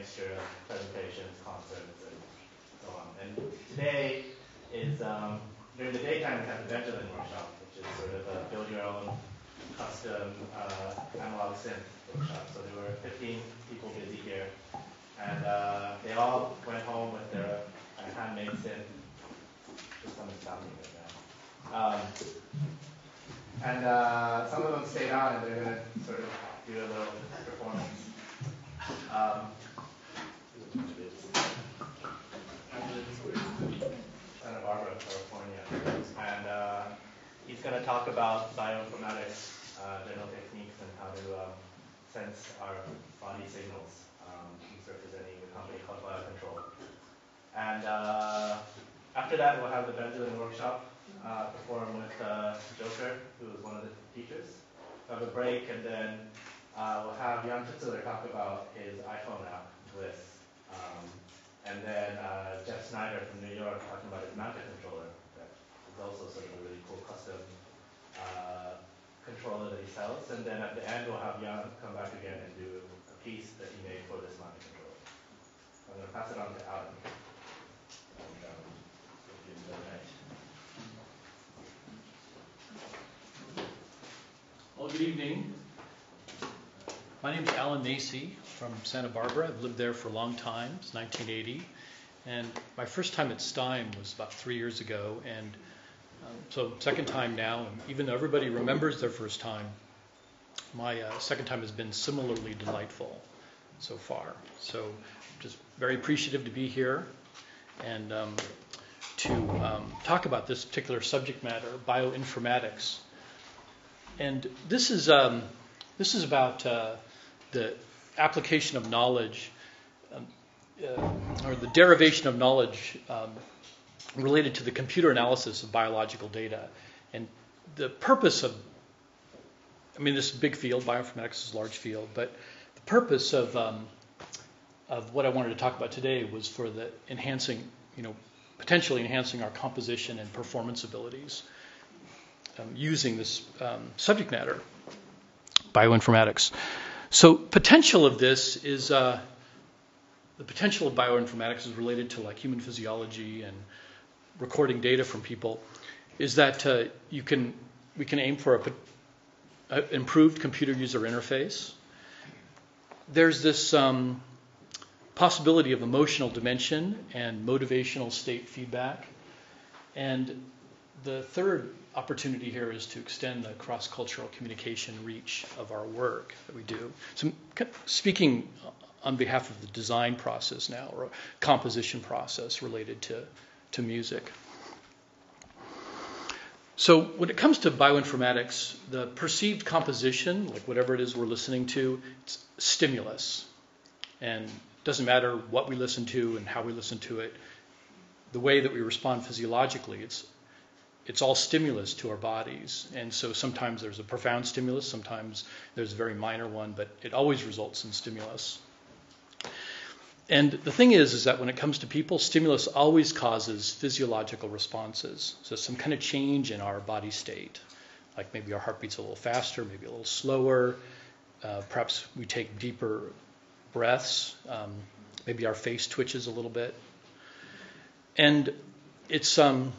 mixture of presentations, concerts, and so on. And today is um, during the daytime we have the Benjolin workshop, which is sort of a build your own custom uh, analog synth workshop. So there were 15 people busy here, and uh, they all went home with their uh, handmade synth. Just something sounding right now. Um, and uh, some of them stayed on, and they're going to sort of do a little performance. Um, Santa Barbara, California, and uh, he's going to talk about bioinformatics, uh, general techniques, and how to um, sense our body signals. Um, he's representing a company called Biocontrol. And uh, after that, we'll have the Benjolin workshop uh, perform with uh, Joker, who is one of the teachers. We'll have a break, and then uh, we'll have Jan Trützschler talk about his iPhone app, Bliss. Um, and then uh, Jeff Snyder from New York talking about his Manta controller. That is also sort of a really cool custom uh, controller that he sells. And then at the end, we'll have Jan come back again and do a piece that he made for this Manta controller. I'm going to pass it on to Alan. And, um, Well, good evening. My name is Alan Macy from Santa Barbara. I've lived there for a long time, it's 1980. And my first time at STEIM was about three years ago. And um, so, second time now. And even though everybody remembers their first time, my uh, second time has been similarly delightful so far. So, just very appreciative to be here and um, to um, talk about this particular subject matter, bioinformatics. And this is um, this is about uh, the application of knowledge um, uh, or the derivation of knowledge um, related to the computer analysis of biological data. And the purpose of, I mean, this is a big field, bioinformatics is a large field, but the purpose of, um, of what I wanted to talk about today was for the enhancing, you know, potentially enhancing our composition and performance abilities um, using this um, subject matter, bioinformatics. So potential of this is uh, the potential of bioinformatics is related to like human physiology and recording data from people. Is that uh, you can we can aim for a, a improved computer user interface. There's this um, possibility of emotional dimension and motivational state feedback, and the third opportunity here is to extend the cross cultural communication reach of our work that we do. So, speaking on behalf of the design process now, or composition process related to, to music. So, when it comes to bioinformatics, the perceived composition, like whatever it is we're listening to, it's stimulus. And it doesn't matter what we listen to and how we listen to it, the way that we respond physiologically, it's it's all stimulus to our bodies. And so sometimes there's a profound stimulus, sometimes there's a very minor one, but it always results in stimulus. And the thing is, is that when it comes to people, stimulus always causes physiological responses. So some kind of change in our body state, like maybe our heart beats a little faster, maybe a little slower. Uh, perhaps we take deeper breaths. Um, maybe our face twitches a little bit. And it's um,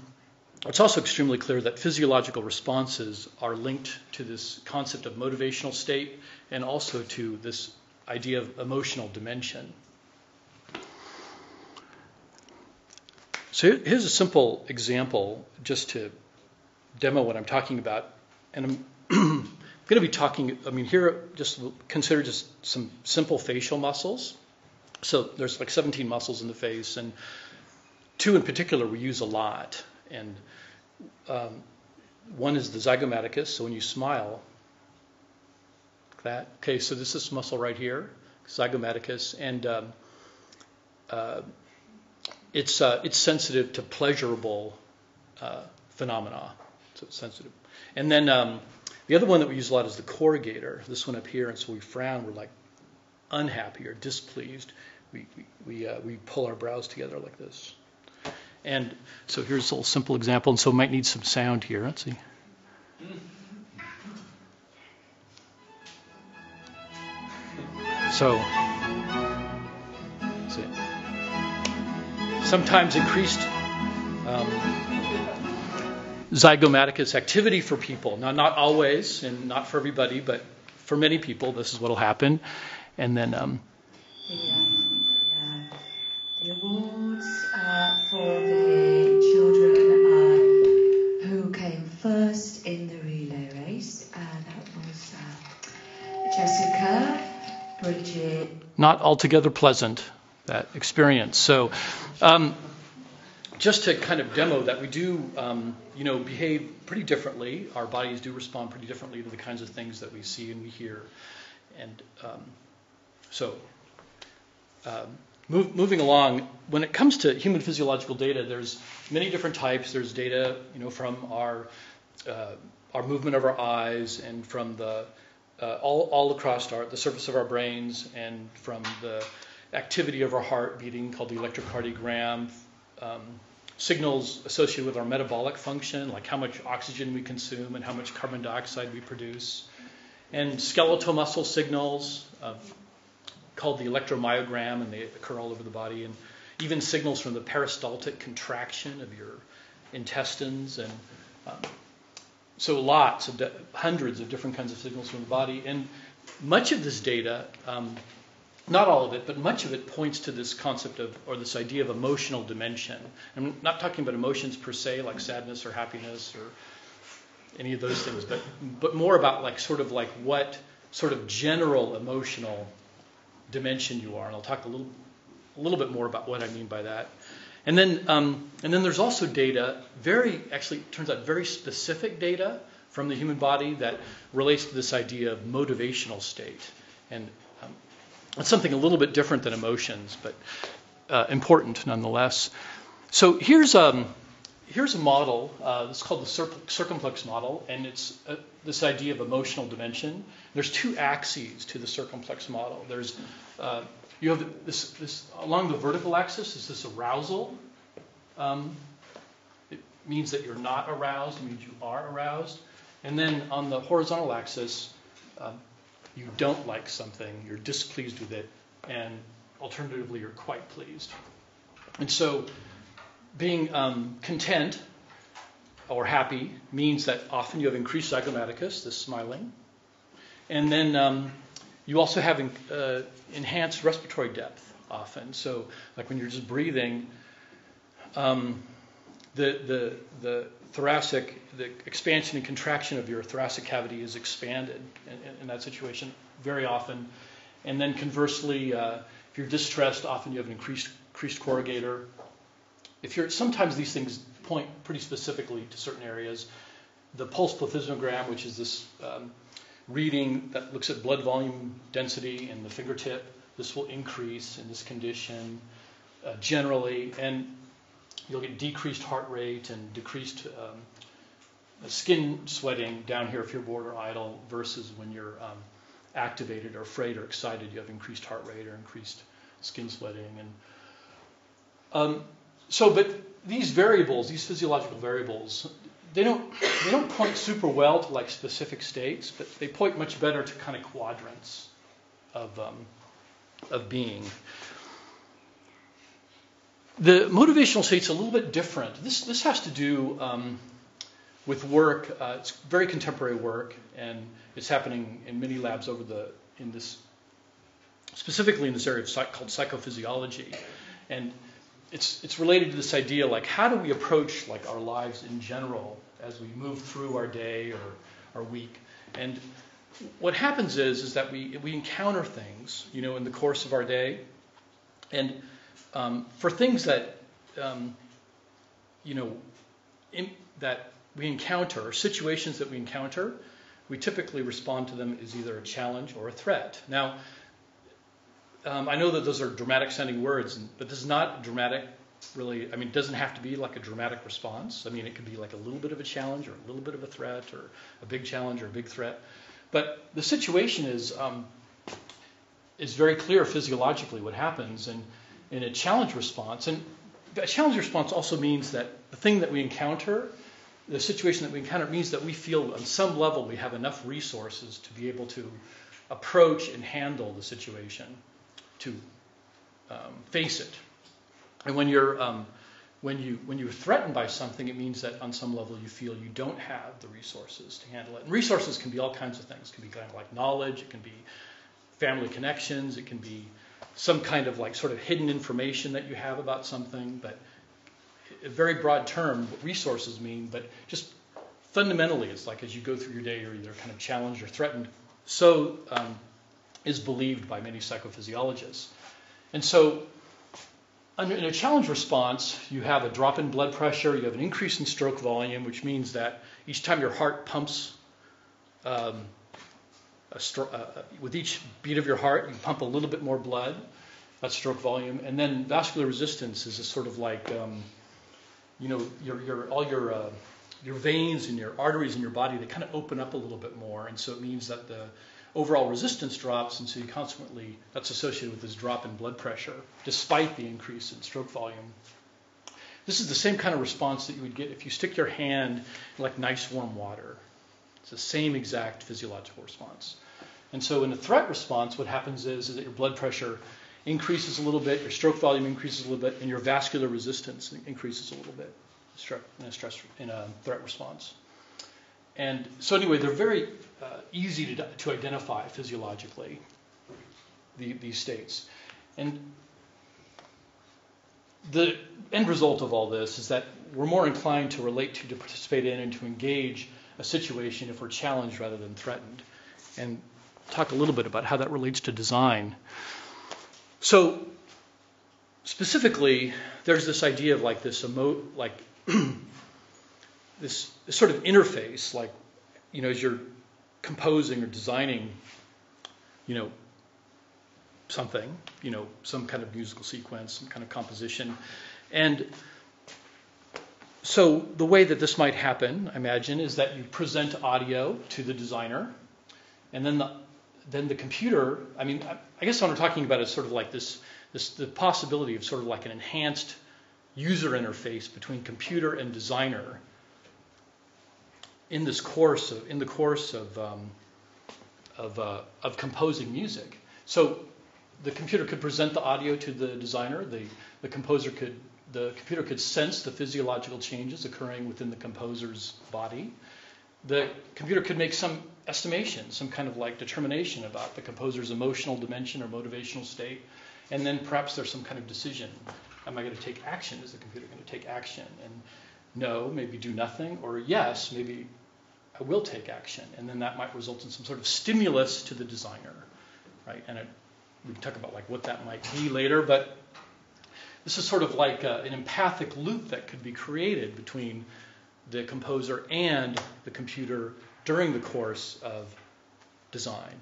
it's also extremely clear that physiological responses are linked to this concept of motivational state and also to this idea of emotional dimension. So here's a simple example just to demo what I'm talking about. And I'm going to be talking, I mean, here, just consider just some simple facial muscles. So there's like 17 muscles in the face, and two in particular we use a lot and um, one is the zygomaticus. So when you smile, that. Okay, so this is muscle right here, zygomaticus, and um, uh, it's uh, it's sensitive to pleasurable uh, phenomena. So it's sensitive. And then um, the other one that we use a lot is the corrugator. This one up here, and so we frown. We're like unhappy or displeased. We we we, uh, we pull our brows together like this. And so here's a little simple example, and so might need some sound here. Let's see. So, See. Sometimes increased um, zygomaticus activity for people. Now, not always and not for everybody, but for many people, this is what will happen. And then. Um, the, Not altogether pleasant, that experience. So, um, just to kind of demo that we do, um, you know, behave pretty differently. Our bodies do respond pretty differently to the kinds of things that we see and we hear. And um, so, um, move, moving along, when it comes to human physiological data, there's many different types. There's data, you know, from our uh, our movement of our eyes and from the uh, all, all across our, the surface of our brains and from the activity of our heart beating called the electrocardiogram. Um, signals associated with our metabolic function, like how much oxygen we consume and how much carbon dioxide we produce, and skeletal muscle signals uh, called the electromyogram, and they occur all over the body, and even signals from the peristaltic contraction of your intestines, and um, so lots of hundreds of different kinds of signals from the body, and much of this data um, not all of it, but much of it points to this concept of, or this idea of emotional dimension. I'm not talking about emotions per se, like sadness or happiness or any of those things, but, but more about like sort of like what sort of general emotional dimension you are. And I'll talk a little, a little bit more about what I mean by that. And then, um, and then there's also data, very, actually, turns out very specific data from the human body that relates to this idea of motivational state. And it's something a little bit different than emotions, but uh, important nonetheless. So here's um, here's a model. Uh, it's called the circumplex model, and it's uh, this idea of emotional dimension. There's two axes to the circumplex model. There's uh, you have this, this along the vertical axis is this arousal. Um, it means that you're not aroused. Means you are aroused. And then on the horizontal axis, um, you don't like something, you're displeased with it, and alternatively, you're quite pleased. And so, being um, content or happy means that often you have increased zygomaticus, this smiling, and then um, you also have in, uh, enhanced respiratory depth often. So, like when you're just breathing, um, the, the, the thoracic, the expansion and contraction of your thoracic cavity is expanded in, in, in that situation very often. And then conversely, uh, if you're distressed, often you have an increased, increased corrugator. If you're, sometimes these things point pretty specifically to certain areas. The pulse plethysmogram, which is this um, reading that looks at blood volume density in the fingertip, this will increase in this condition uh, generally. And you'll get decreased heart rate and decreased um, skin sweating down here if you're bored or idle versus when you're um, activated or afraid or excited, you have increased heart rate or increased skin sweating. And um, so, but these variables, these physiological variables, they don't they don't point super well to like specific states, but they point much better to kind of quadrants of um, of being. The motivational state's a little bit different. This, this has to do um, with work. Uh, it's very contemporary work, and it's happening in many labs over the in this specifically in this area of psych, called psychophysiology, and it's it's related to this idea like how do we approach like our lives in general as we move through our day or our week, and what happens is is that we we encounter things you know in the course of our day, and um, for things that, um, you know, in, that we encounter, situations that we encounter, we typically respond to them as either a challenge or a threat. Now, um, I know that those are dramatic sounding words, but this is not dramatic, really. I mean, it doesn't have to be like a dramatic response. I mean, it could be like a little bit of a challenge or a little bit of a threat or a big challenge or a big threat. But the situation is um, is very clear physiologically what happens, and in a challenge response. And a challenge response also means that the thing that we encounter, the situation that we encounter, means that we feel on some level we have enough resources to be able to approach and handle the situation, to um, face it. And when you're um, when you when you're threatened by something, it means that on some level you feel you don't have the resources to handle it. And resources can be all kinds of things. It can be kind of like knowledge. It can be family connections. It can be some kind of like sort of hidden information that you have about something. But a very broad term, what resources mean. But just fundamentally, it's like as you go through your day, you're either kind of challenged or threatened. So um, is believed by many psychophysiologists. And so in a challenge response, you have a drop in blood pressure, you have an increase in stroke volume, which means that each time your heart pumps, um, stro- uh, with each beat of your heart, you pump a little bit more blood. That's stroke volume. And then vascular resistance is a sort of like, um, you know, your, your, all your, uh, your veins and your arteries in your body, they kind of open up a little bit more. And so it means that the overall resistance drops, and so you consequently, that's associated with this drop in blood pressure, despite the increase in stroke volume. This is the same kind of response that you would get if you stick your hand in like nice warm water. It's the same exact physiological response. And so in a threat response, what happens is, is that your blood pressure increases a little bit, your stroke volume increases a little bit, and your vascular resistance increases a little bit in a stress in a threat response. And so anyway, they're very uh, easy to, to identify physiologically, the, these states. And the end result of all this is that we're more inclined to relate to, to participate in, and to engage a situation if we're challenged rather than threatened. And talk a little bit about how that relates to design. So, specifically, there's this idea of like this emo- like this, this sort of interface, like you know, as you're composing or designing, you know, something, you know, some kind of musical sequence, some kind of composition. And so the way that this might happen, I imagine, is that you present audio to the designer, and then the then the computer. I mean, I guess what I'm talking about is sort of like this, this the possibility of sort of like an enhanced user interface between computer and designer in this course of, in the course of um, of, uh, of composing music. So the computer could present the audio to the designer. The the composer could the computer could sense the physiological changes occurring within the composer's body. The computer could make some estimation, some kind of like determination about the composer's emotional dimension or motivational state, and then perhaps there's some kind of decision. Am I going to take action? Is the computer going to take action? And no, maybe do nothing, or yes, maybe I will take action, and then that might result in some sort of stimulus to the designer, right? And it, we can talk about like what that might be later, but this is sort of like a, an empathic loop that could be created between the composer and the computer during the course of design.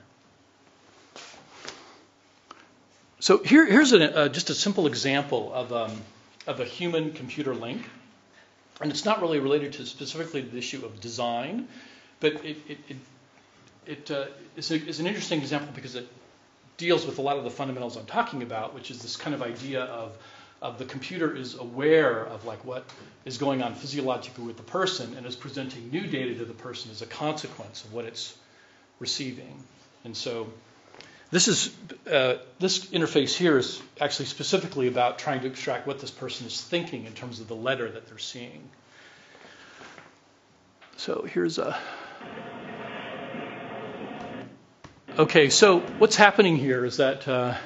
So here, here's a, uh, just a simple example of, um, of a human-computer link, and it's not really related to specifically the issue of design, but it, it, it, it uh, is, a, is an interesting example because it deals with a lot of the fundamentals I'm talking about, which is this kind of idea of, of the computer is aware of like what is going on physiologically with the person and is presenting new data to the person as a consequence of what it's receiving. And so this is uh, this interface here is actually specifically about trying to extract what this person is thinking in terms of the letter that they're seeing. So here's a Okay, so what's happening here is that uh,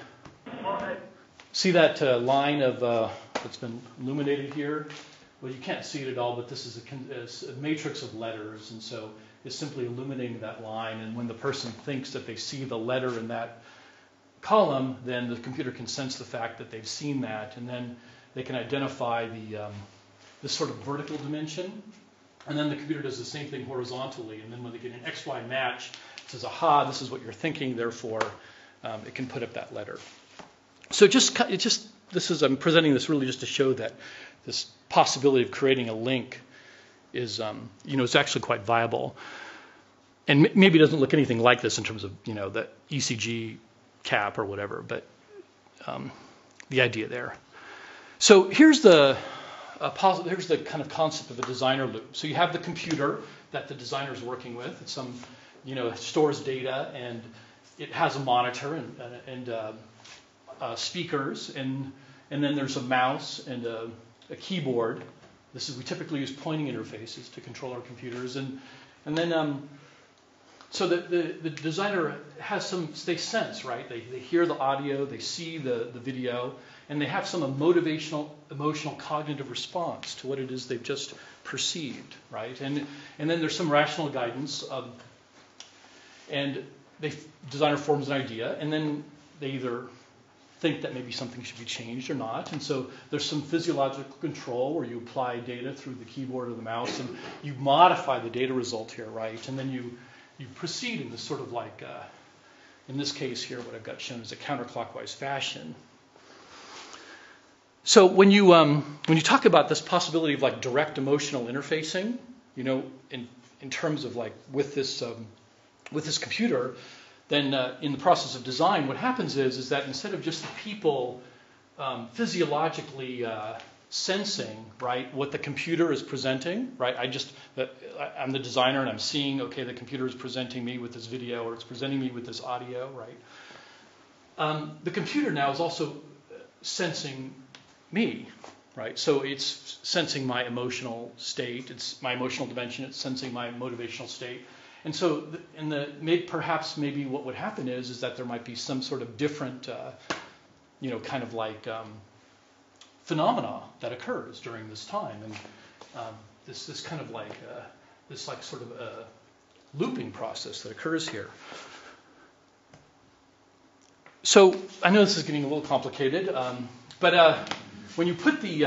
see that uh, line of uh, that's been illuminated here. Well, you can't see it at all, but this is a, a, matrix of letters, and so it's simply illuminating that line. And when the person thinks that they see the letter in that column, then the computer can sense the fact that they've seen that, and then they can identify the um, this sort of vertical dimension and then the computer does the same thing horizontally. And then when they get an XY match, it says, aha, this is what you're thinking, therefore um, it can put up that letter. So just, it just, this is, I'm presenting this really just to show that this possibility of creating a link is, um, you know, it's actually quite viable. And maybe doesn't look anything like this in terms of, you know, the ECG cap or whatever, but um, the idea there. So here's the, posit- here's the kind of concept of a designer loop. So you have the computer that the designer is working with. It's some, you know, stores data and it has a monitor and, and uh, uh, speakers and and then there's a mouse and a, a keyboard. This is we typically use pointing interfaces to control our computers, and and then um, so the, the, the, designer has some they sense right? They, they hear the audio they see the, the video and they have some motivational emotional cognitive response to what it is they've just perceived right? And and then there's some rational guidance um, and the designer forms an idea and then they either think that maybe something should be changed or not and so there's some physiological control where you apply data through the keyboard or the mouse and you modify the data result here right and then you you proceed in this sort of like, uh, in this case here, what I've got shown is a counterclockwise fashion. So when you um, when you talk about this possibility of like direct emotional interfacing, you know, in in terms of like with this um, with this computer, then uh, in the process of design, what happens is is that instead of just the people um, physiologically uh, sensing, right, what the computer is presenting, right? I just, I'm the designer and I'm seeing, okay, the computer is presenting me with this video or it's presenting me with this audio, right? Um, the computer now is also sensing me, right? So it's sensing my emotional state, it's my emotional dimension, it's sensing my motivational state. And so, in the perhaps maybe what would happen is is that there might be some sort of different, uh, you know, kind of like um, phenomena that occurs during this time, and um, this this kind of like uh, this like sort of a looping process that occurs here. So I know this is getting a little complicated, um, but uh, when you put the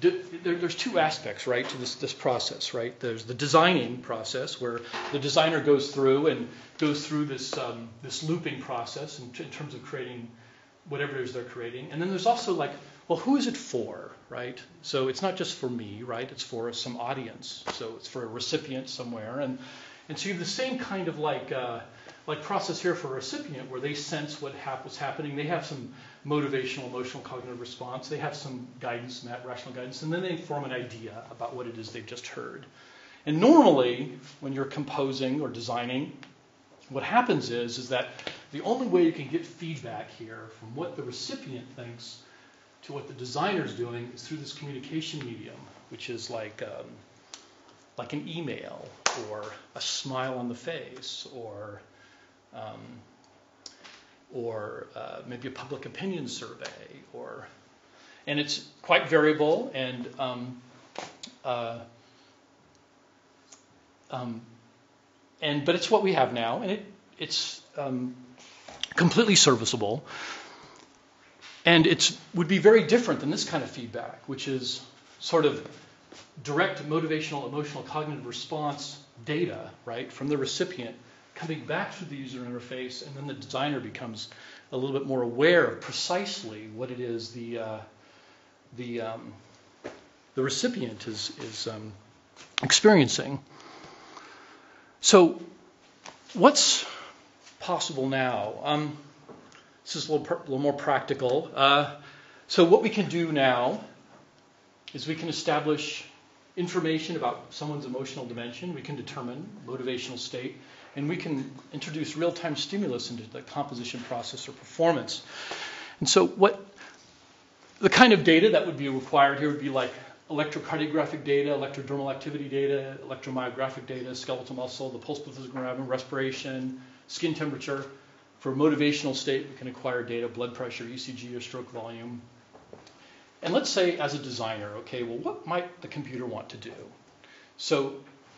there, there's two aspects, right, to this, this process, right? There's the designing process where the designer goes through and goes through this um, this looping process in, in, terms of creating whatever it is they're creating, and then there's also like well, who is it for, right? So it's not just for me, right? It's for some audience. So it's for a recipient somewhere, and and so you have the same kind of like uh, like process here for a recipient where they sense what hap- what's happening. They have some motivational, emotional, cognitive response. They have some guidance, rational guidance, and then they form an idea about what it is they've just heard. And normally, when you're composing or designing, what happens is is that the only way you can get feedback here from what the recipient thinks to what the designer is doing is through this communication medium, which is like um, like an email or a smile on the face or um, or uh, maybe a public opinion survey or and it's quite variable and um, uh, um, and but it's what we have now and it it's um, completely serviceable. And it would be very different than this kind of feedback, which is sort of direct motivational, emotional, cognitive response data, right, from the recipient coming back through the user interface, and then the designer becomes a little bit more aware of precisely what it is the uh, the um, the recipient is is um, experiencing. So, what's possible now? Um, this is a little, little more practical. Uh, so, what we can do now is we can establish information about someone's emotional dimension. We can determine motivational state, and we can introduce real-time stimulus into the composition process or performance. And so, what the kind of data that would be required here would be like electrocardiographic data, electrodermal activity data, electromyographic data, skeletal muscle, the pulse plethysmography, respiration, skin temperature. For motivational state, we can acquire data, blood pressure, ECG, or stroke volume. And let's say, as a designer, okay, well, what might the computer want to do? So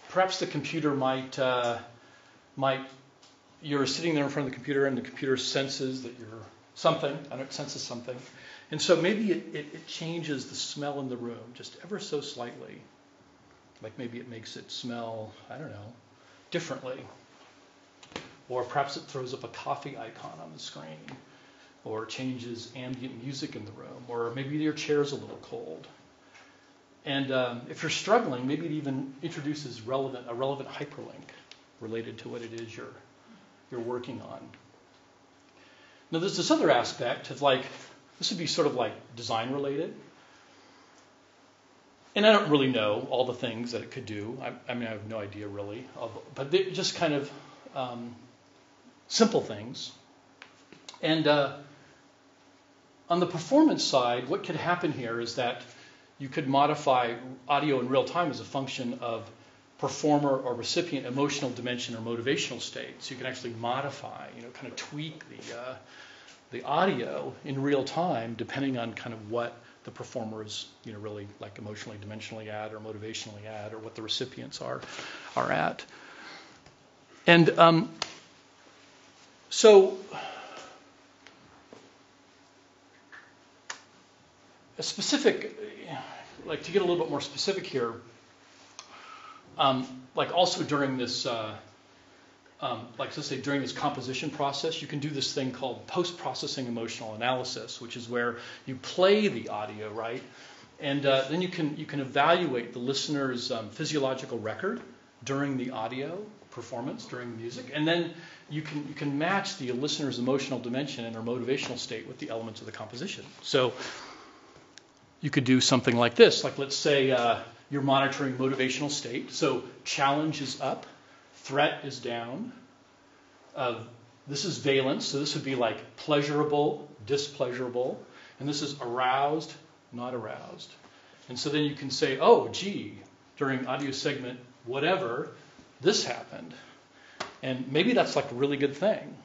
perhaps the computer might, uh, might, you're sitting there in front of the computer and the computer senses that you're something, and it senses something. And so maybe it, it, it changes the smell in the room just ever so slightly. Like maybe it makes it smell, I don't know, differently. Or perhaps it throws up a coffee icon on the screen, or changes ambient music in the room, or maybe your chair's a little cold. And um, if you're struggling, maybe it even introduces relevant, a relevant hyperlink related to what it is you're, you're working on. Now, there's this other aspect of like, this would be sort of like design related. And I don't really know all the things that it could do. I, I mean, I have no idea really. But just kind of um, simple things. And uh, on the performance side, what could happen here is that you could modify audio in real time as a function of performer or recipient emotional dimension or motivational state. So you can actually modify, you know, kind of tweak the uh, the audio in real time depending on kind of what the performer is, you know, really like emotionally dimensionally at or motivationally at or what the recipients are are at. And um, so a specific, like to get a little bit more specific here, um, like also during this, uh, um, like let's say during this composition process, you can do this thing called post-processing emotional analysis, which is where you play the audio, right? And uh, then you can you can evaluate the listener's um, physiological record during the audio performance, during music, and then you can you can match the listener's emotional dimension and their motivational state with the elements of the composition. So you could do something like this. Like, let's say uh, you're monitoring motivational state. So, challenge is up, threat is down. Uh, this is valence. So, this would be like pleasurable, displeasurable. And this is aroused, not aroused. And so then you can say, oh, gee, during audio segment whatever, this happened. And maybe that's like a really good thing.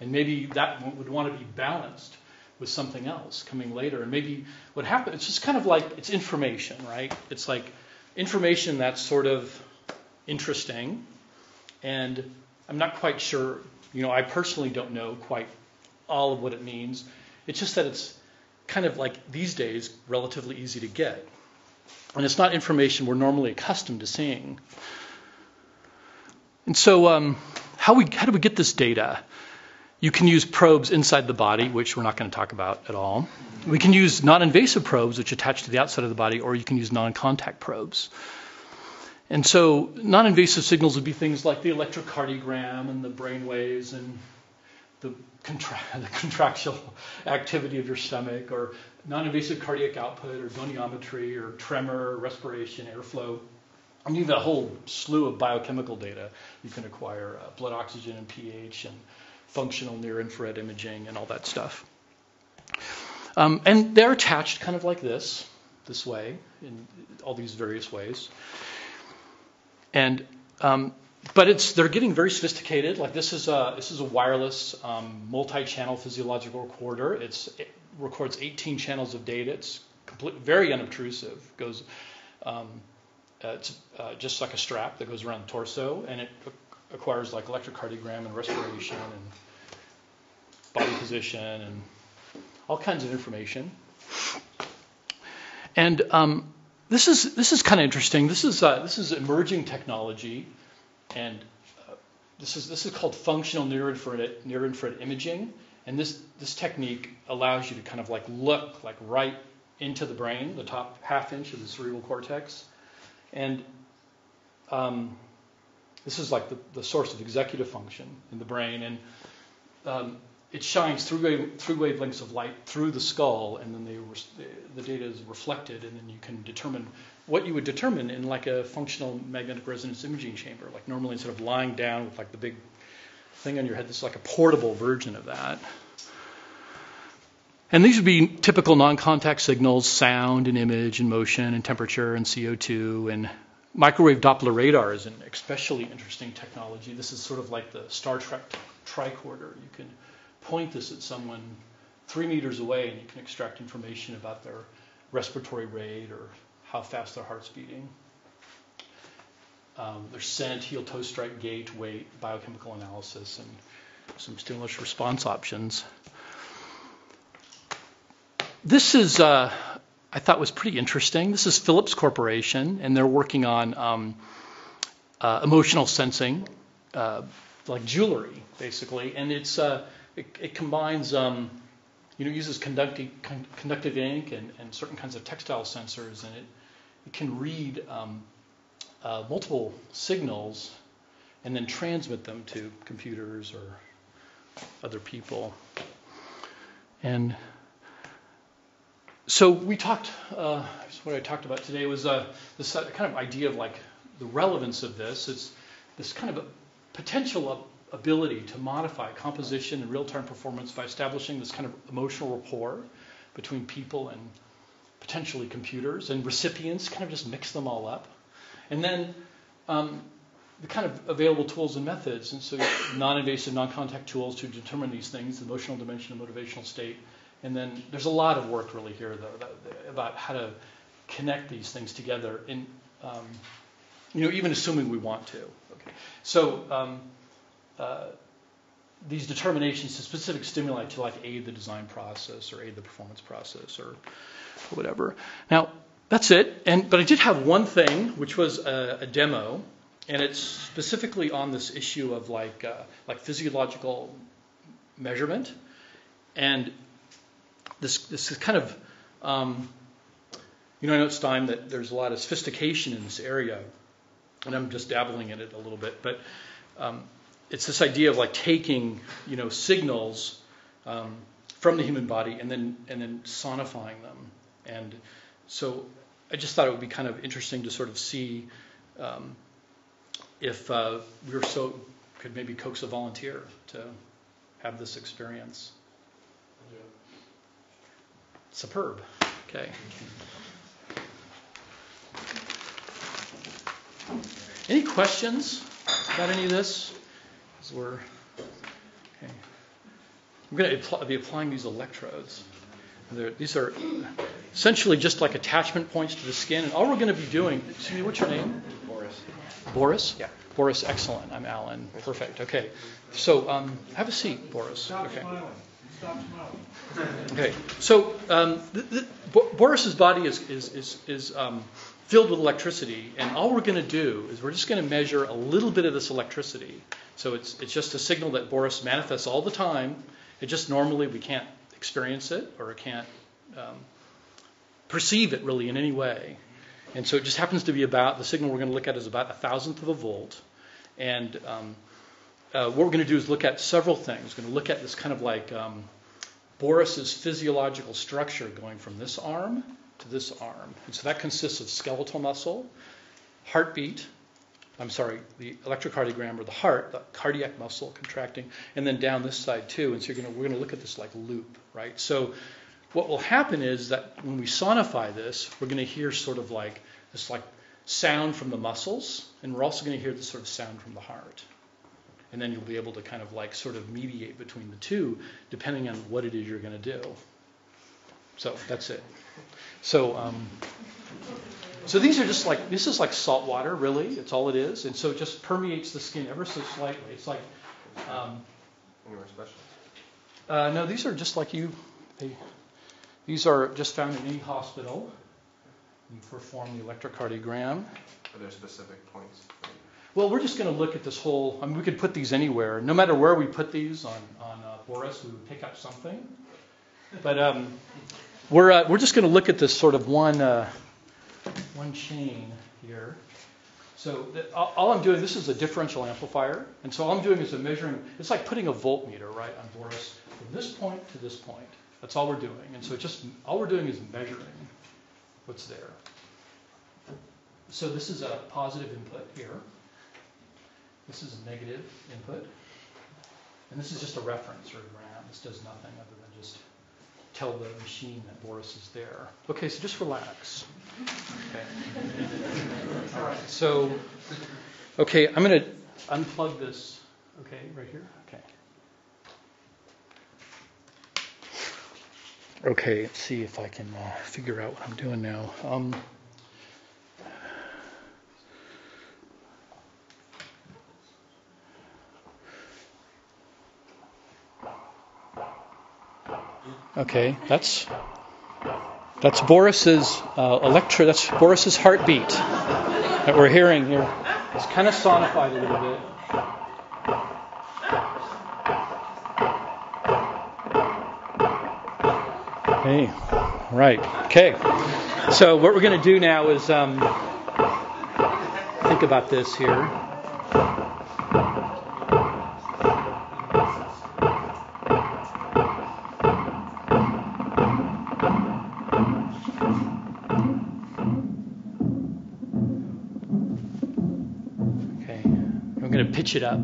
And maybe that would want to be balanced with something else coming later. And maybe what happened, it's just kind of like it's information, right? It's like information that's sort of interesting. And I'm not quite sure, you know, I personally don't know quite all of what it means. It's just that it's kind of like these days relatively easy to get. And it's not information we're normally accustomed to seeing. And so, um, how, we, how do we get this data? You can use probes inside the body, which we're not going to talk about at all. We can use non invasive probes, which attach to the outside of the body, or you can use non contact probes. And so, non invasive signals would be things like the electrocardiogram and the brain waves and the, contra- the contractual activity of your stomach, or non invasive cardiac output, or goniometry, or tremor, respiration, airflow. I mean, a whole slew of biochemical data you can acquire uh, blood oxygen and pH and functional near infrared imaging and all that stuff. Um, and they're attached kind of like this, this way, in all these various ways. And um, but it's they're getting very sophisticated. Like this is a this is a wireless um, multi-channel physiological recorder. It's, it records 18 channels of data. It's complete, very unobtrusive. Goes um, uh, it's uh, just like a strap that goes around the torso, and it acquires like electrocardiogram and respiration and body position and all kinds of information. And um, this is this is kind of interesting. This is uh, this is emerging technology, and uh, this is this is called functional near infrared near infrared imaging. And this this technique allows you to kind of like look like right into the brain, the top half inch of the cerebral cortex, and um, this is like the, the source of executive function in the brain. And um, it shines through, wave, wavelengths of light through the skull, and then they, the data is reflected, and then you can determine what you would determine in like a functional magnetic resonance imaging chamber. Like normally, instead of lying down with like the big thing on your head, this is like a portable version of that. And these would be typical non-contact signals, sound and image and motion and temperature and CO2 and microwave Doppler radar is an especially interesting technology. This is sort of like the Star Trek tricorder. You can point this at someone three meters away and you can extract information about their respiratory rate or how fast their heart's beating. Um, their scent, heel, toe strike, gait, weight, biochemical analysis, and some stimulus response options. This is, uh, I thought was pretty interesting. This is Philips Corporation, and they're working on um, uh, emotional sensing, uh, like jewelry, basically. And it's uh, it, it combines, um, you know, uses conductive, con- conductive ink and, and, certain kinds of textile sensors, and it, it can read um, uh, multiple signals and then transmit them to computers or other people. And so we talked, uh, what I talked about today was uh, this kind of idea of like the relevance of this. It's this kind of potential ability to modify composition and real-time performance by establishing this kind of emotional rapport between people and potentially computers and recipients, kind of just mix them all up. And then um, the kind of available tools and methods, and so non-invasive, non-contact tools to determine these things, the emotional dimension, and motivational state. And then there's a lot of work really here, though, about how to connect these things together in, um, you know, even assuming we want to. Okay. So um, uh, these determinations to specific stimuli to like aid the design process or aid the performance process or whatever. Now that's it. And but I did have one thing, which was a, a demo, and it's specifically on this issue of like uh, like physiological measurement, and this this is kind of um, you know I know it's time that there's a lot of sophistication in this area, and I'm just dabbling in it a little bit, but um, it's this idea of like taking you know signals um, from the human body and then and then sonifying them and so I just thought it would be kind of interesting to sort of see um, if uh, we were so could maybe coax a volunteer to have this experience. Superb. Okay. Any questions about any of this? As we're okay. I'm going to be applying these electrodes. They're, these are essentially just like attachment points to the skin. And all we're going to be doing, excuse me, what's your name? Boris. Boris? Yeah. Boris, excellent. I'm Alan. Perfect. Okay. So um, have a seat, Boris. Stop okay. Okay. So um, the, the, Boris's body is is is, is um, filled with electricity, and all we're going to do is we're just going to measure a little bit of this electricity. So it's it's just a signal that Boris manifests all the time. It just normally we can't experience it or can't um, perceive it really in any way. And so it just happens to be about the signal we're going to look at is about a thousandth of a volt. And um, uh, what we're going to do is look at several things. We're going to look at this kind of like um, Boris's physiological structure going from this arm to this arm. And so that consists of skeletal muscle, heartbeat, I'm sorry, the electrocardiogram or the heart, the cardiac muscle contracting, and then down this side too. And so gonna, we're going to look at this like loop, right? So what will happen is that when we sonify this, we're going to hear sort of like this like sound from the muscles, and we're also going to hear this sort of sound from the heart. And then you'll be able to kind of like sort of mediate between the two, depending on what it is you're going to do. So that's it. So. Um, so these are just like this is like salt water, really. It's all it is, and so it just permeates the skin ever so slightly. It's like. Um, Anywhere special? Uh, no, these are just like you. They, these are just found in any hospital. You perform the electrocardiogram. Are there specific points? Well, we're just going to look at this whole. I mean, we could put these anywhere. No matter where we put these on on uh, Boris, we would pick up something. But um, we're uh, we're just going to look at this sort of one. Uh, one chain here. So all I'm doing, this is a differential amplifier, and so all I'm doing is I'm measuring, it's like putting a voltmeter, right, on Boris from this point to this point. That's all we're doing. And so just, all we're doing is measuring what's there. So this is a positive input here. This is a negative input. And this is just a reference or a gram. This does nothing other than just tell the machine that Boris is there. Okay, so just relax. Okay. All right. So, okay, I'm going to unplug this. Okay, right here. Okay. Okay, let's see if I can uh, figure out what I'm doing now. Um, okay, that's that's Boris's uh, electro. That's Boris's heartbeat that we're hearing here. It's kind of sonified a little bit. Okay, right. Okay. So what we're going to do now is um, think about this here. pitch it up.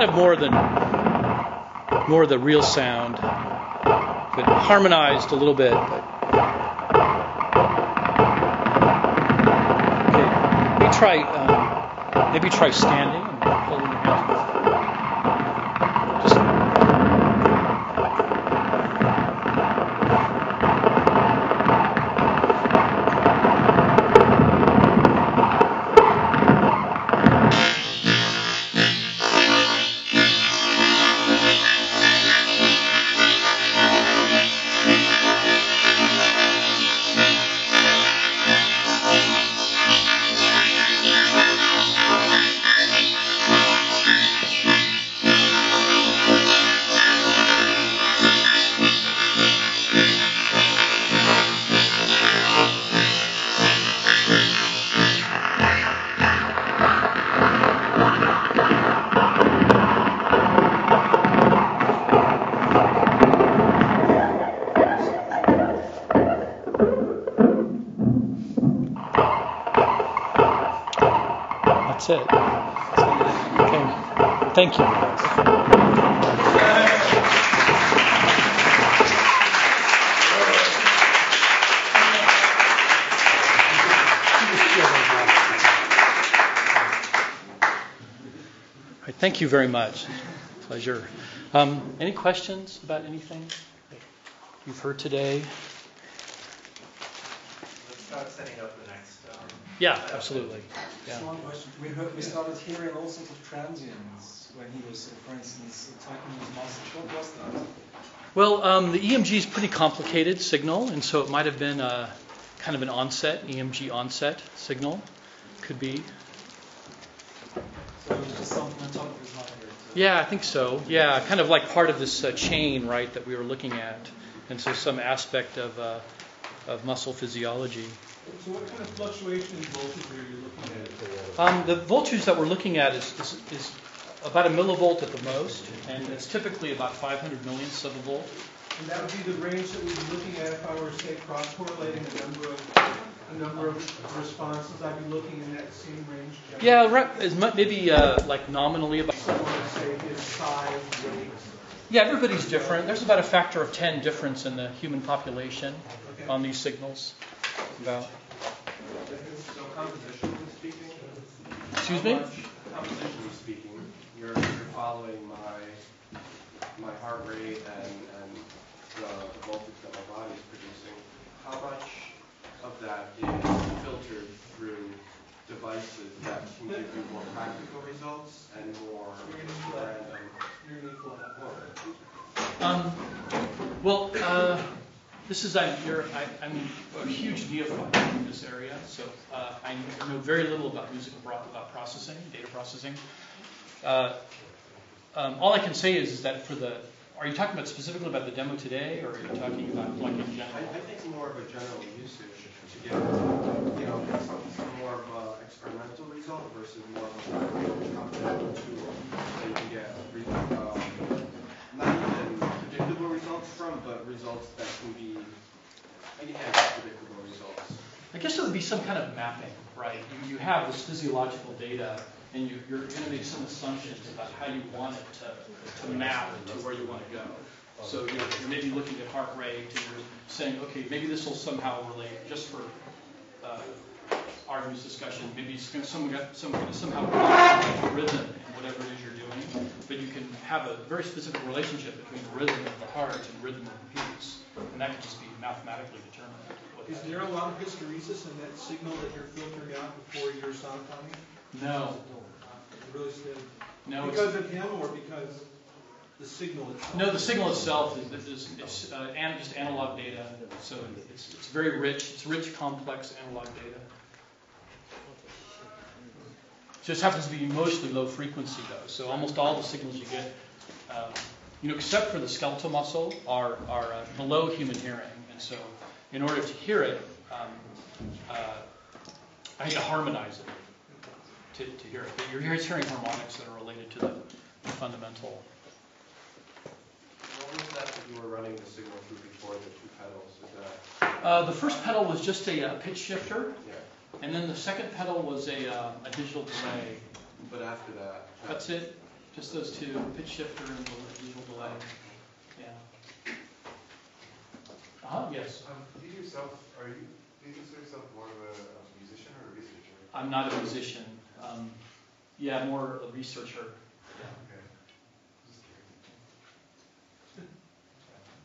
Kind of more than more the real sound, but harmonized a little bit. But okay, maybe try um, maybe try standing Thank you. All right, Thank you very much. Pleasure. Um, any questions about anything you've heard today? Let's start setting up the next. Yeah, absolutely. Yeah. Just one question. We heard, we started hearing all sorts of transients when he was, uh, for instance, attacking his muscle. What was that? Well, um, the EMG is pretty complicated signal, and so it might have been a kind of an onset, EMG onset signal. Could be. So it was just something on top of his heart. Yeah, I think so. Yeah, kind of like part of this uh, chain, right, that we were looking at, and so some aspect of uh, of muscle physiology. So what kind of fluctuation in voltage are you looking at? Um, the voltage that we're looking at is, is, is about a millivolt at the most, and it's typically about 500 millionths of a volt. And that would be the range that we'd be looking at if I were, say, cross-correlating a number of, a number of responses. I'd be looking in that same range. generally. Yeah, right, maybe uh, like nominally about. Someone, say, his size, weight. Yeah, everybody's different. There's about a factor of 10 difference in the human population Okay. on these signals. About. So compositionally speaking, Excuse me? Compositionally speaking, you're, you're following my, my heart rate and, and the the voltage that my body is producing. How much of that is filtered through devices that can give you more practical results and more random? You're gonna equal that. Um, well, uh, this is, I'm, I, I'm a huge neophyte in this area, so uh, I know very little about musical processing, data processing. Uh, um, all I can say is, is that for the, are you talking about specifically about the demo today, or are you talking about like in general? I think more of a general usage to get, you know, some, more of a experimental result versus more of a tool that you can get, even from, but results that can be, enhanced predictable results. I guess it would be some kind of mapping, right? You, you have this physiological data, and you, you're going to make some assumptions about how you want it to, to map to where you want to go. So you're, you're maybe looking at heart rate, and you're saying, okay, maybe this will somehow relate, just for uh, argument's discussion, maybe it's going to, some, some, somehow relate to rhythm in whatever it is you're but you can have a very specific relationship between the rhythm of the heart and rhythm of the beats, and that can just be mathematically determined. Is there a lot of hysteresis in that signal that you're filtering out before you're sound? No, It really no, Because of him or because the signal itself? no, the signal itself is, is, it's, uh, an, just analog data, so it's, it's very rich, it's rich, complex analog data. Just happens to be mostly low frequency though, so almost all the signals you get, um, you know, except for the skeletal muscle, are, are uh, below human hearing. And so in order to hear it, um, uh, I need to harmonize it to, to hear it. But you're hearing hearing harmonics that are related to the, the fundamental. What was that that you were running the signal through before the two pedals? Is that, Uh, the first pedal was just a uh, pitch shifter, yeah, and then the second pedal was a, uh, a digital delay. but after that? That's it, just those two, pitch shifter and the digital delay. Yeah. Uh-huh, yes. Um, do you yourself, are you, do you consider yourself more of a, a musician or a researcher? I'm not a musician. Um, yeah, more a researcher. Yeah. Okay. Just.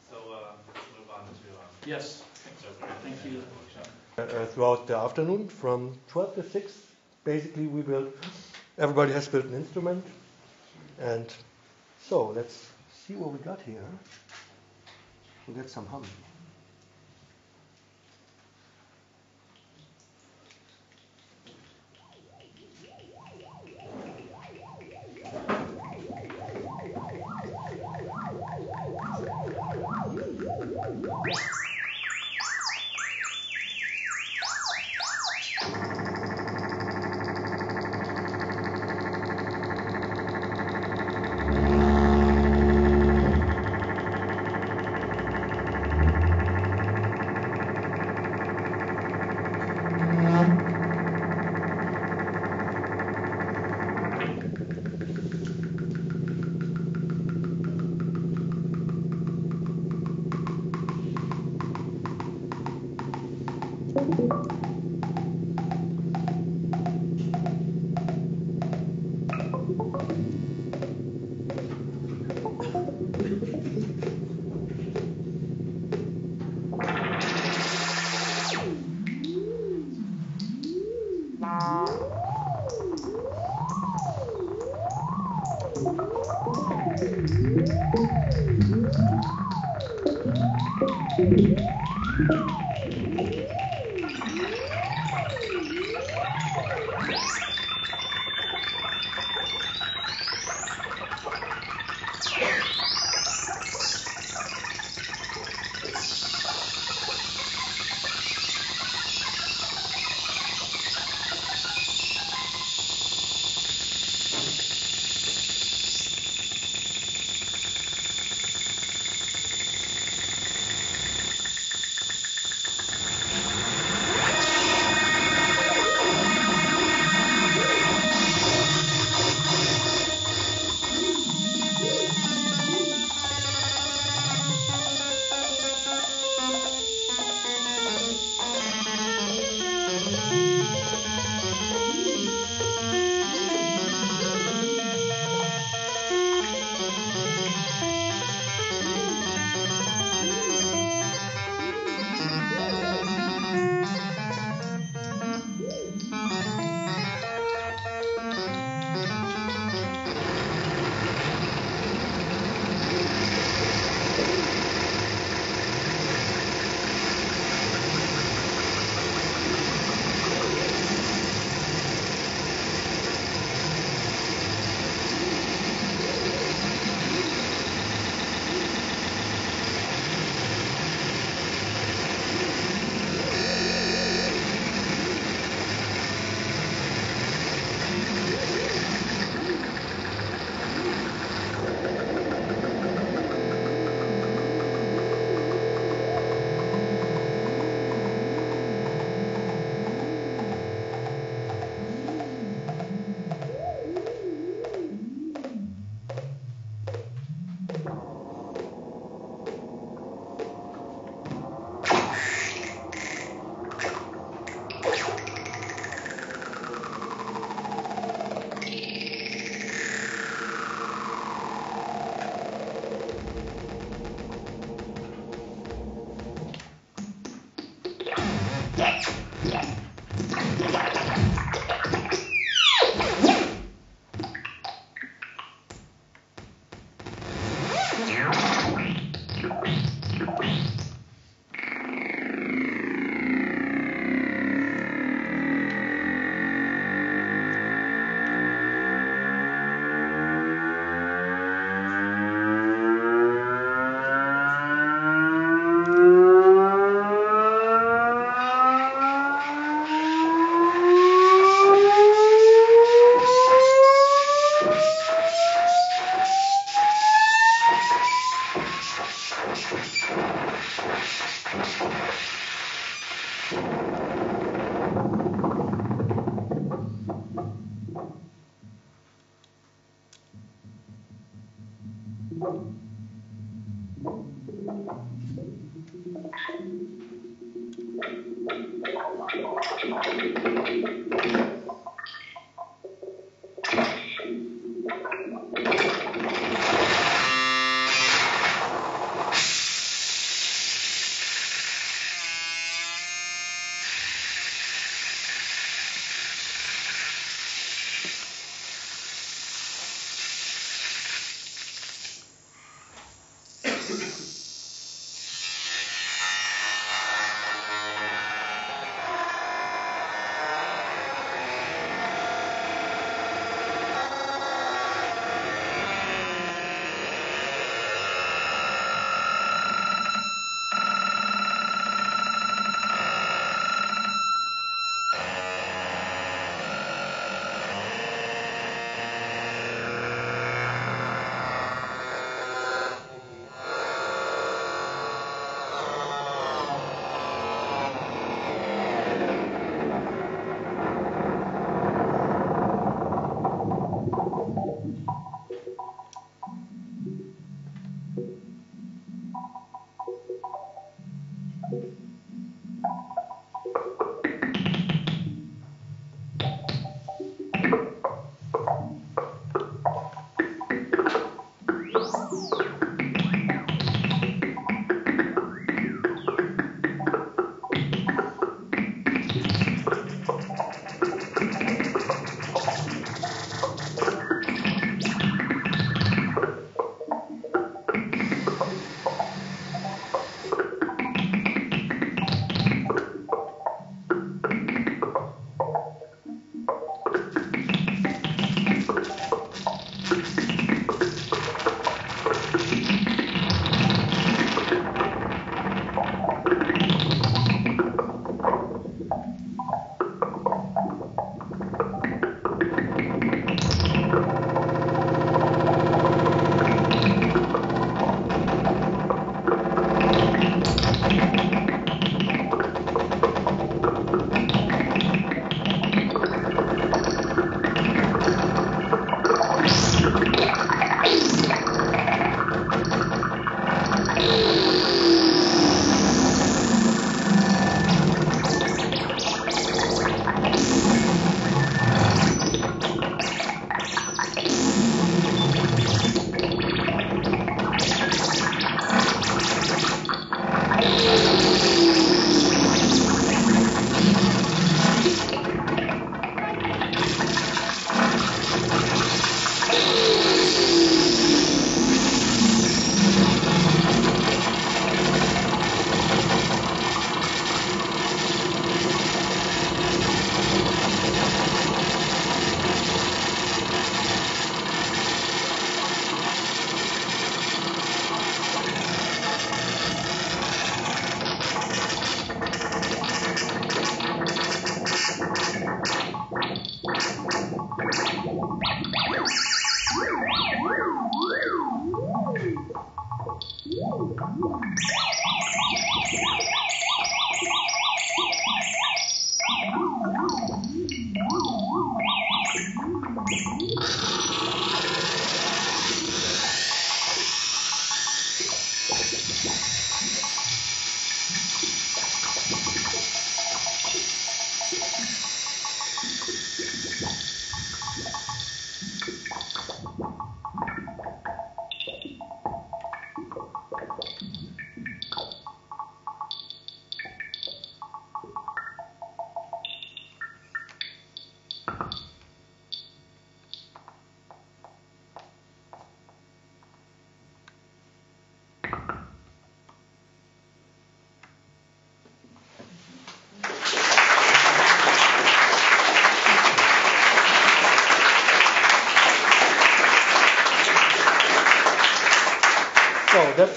So, uh, let's move on to, um, Yes, Joker. thank you. Uh, throughout the afternoon from 12 to 6. Basically, we build, everybody has built an instrument. And so let's see what we got here. We'll get some hum.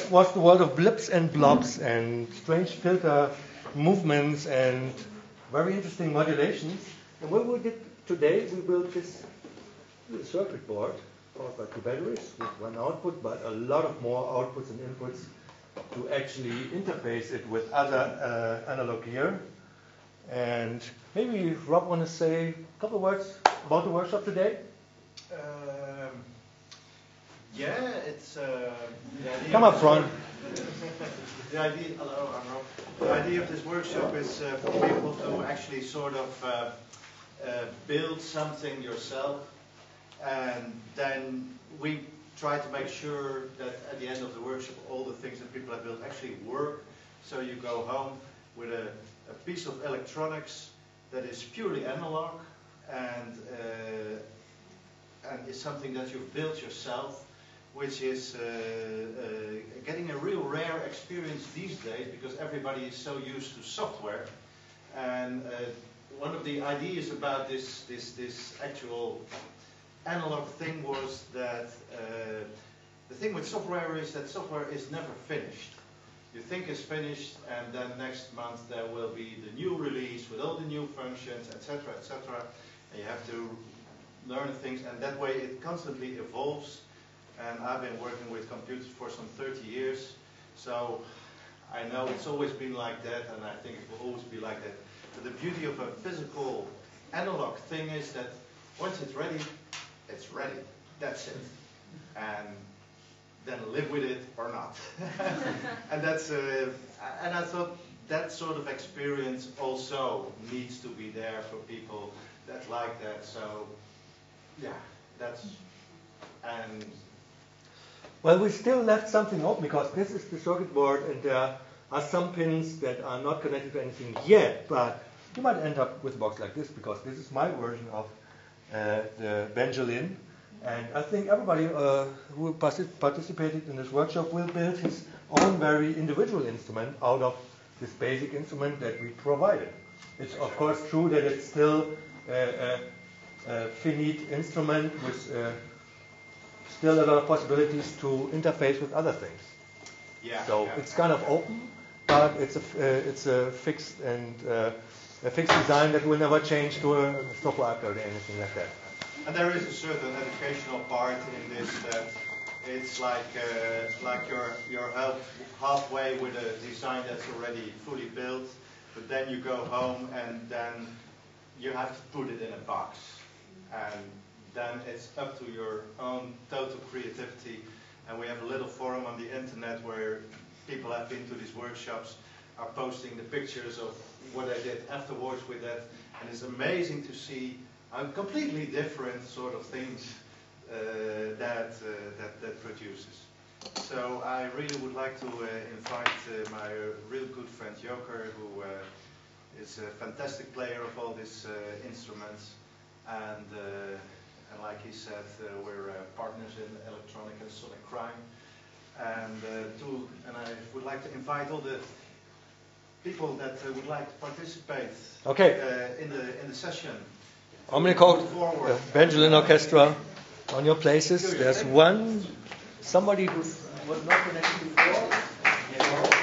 That was the world of blips and blobs and strange filter movements and very interesting modulations. And what we did today, we built this circuit board powered by two batteries with one output, but a lot of more outputs and inputs to actually interface it with other uh, analog gear. And maybe Rob want to say a couple of words about the workshop today? Yeah, it's. Uh, the idea Come up front. The idea, hello, I'm Rob. The idea of this workshop is uh, for people to actually sort of uh, uh, build something yourself, and then we try to make sure that at the end of the workshop, all the things that people have built actually work. So you go home with a, a piece of electronics that is purely analog and uh, and is something that you've built yourself, which is uh, uh, getting a real rare experience these days because everybody is so used to software. And uh, one of the ideas about this this this actual analog thing was that the thing with software is that software is never finished. You think it's finished, and then next month there will be the new release with all the new functions, etc., etc. And you have to learn things, and that way it constantly evolves. And I've been working with computers for some 30 years, so I know it's always been like that, and I think it will always be like that. But the beauty of a physical analog thing is that once it's ready, it's ready. That's it. And then live with it or not. and that's uh, and I thought that sort of experience also needs to be there for people that like that. So yeah, that's and Well, we still left something open because this is the circuit board and there are some pins that are not connected to anything yet, but you might end up with a box like this because this is my version of uh, the Benjolin. And I think everybody uh, who participated in this workshop will build his own very individual instrument out of this basic instrument that we provided. It's of course true that it's still uh, a, a finite instrument with uh, still a lot of possibilities to interface with other things. yeah. So yeah. it's kind of open, but it's a, uh, it's a fixed and uh, a fixed design that will never change to a software upload or anything like that. And there is a certain educational part in this that it's like uh, like you're you're half, halfway with a design that's already fully built, but then you go home and then you have to put it in a box, and then it's up to your own total creativity. And we have a little forum on the internet where people have been to these workshops, are posting the pictures of what they did afterwards with that, and it's amazing to see how completely different sort of things uh, that, uh, that that produces. So I really would like to uh, invite uh, my real good friend Joker, who uh, is a fantastic player of all these uh, instruments, and, and like he said, uh, we're uh, partners in electronic and sonic crime. And uh, to and I would like to invite all the people that uh, would like to participate Okay, uh, in the in the session. Omnicode Move forward. uh, Benjolin Orchestra on your places. There's one, somebody who was not connected before.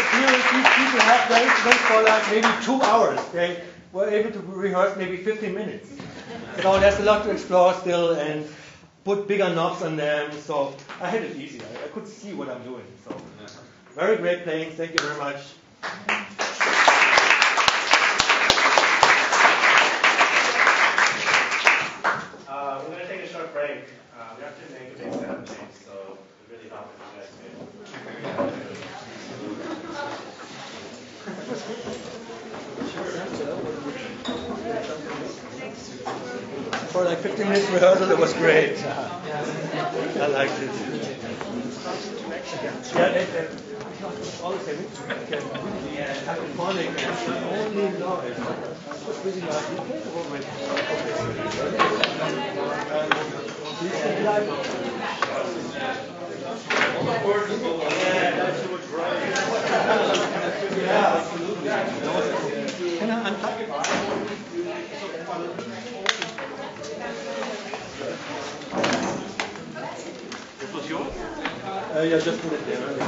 Appearance these people have their instruments for like maybe two hours. They were able to rehearse maybe 15 minutes. So there's a lot to explore still and put bigger knobs on them. So I had it easy. I, I could see what I'm doing. So very great playing. Thank you very much. Uh, we're gonna take a short break. Uh, we have to make a big sound change, so we really hope that you guys can. For like 15 minutes rehearsal, it was great. I liked it. Yeah, they, all the same can only noise. It Uh, yeah, just put it there. And,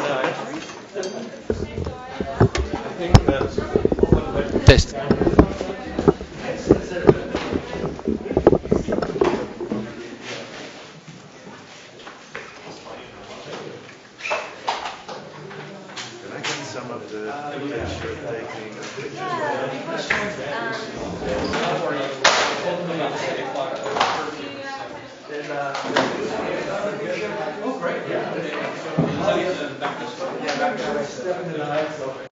uh, I think uh, Test. Can I get some of the picture taking of pictures? Then, uh, Oh, great, yeah. Yeah,